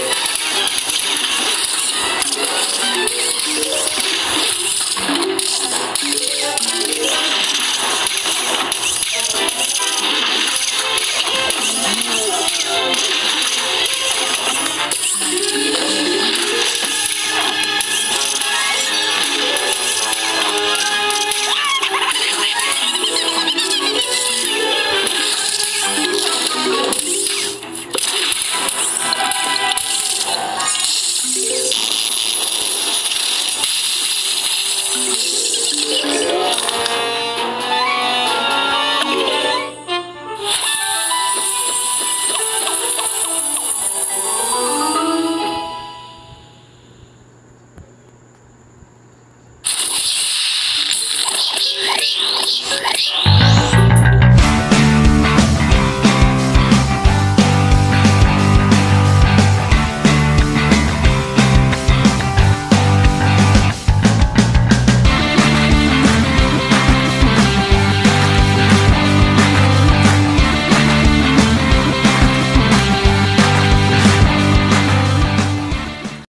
shit.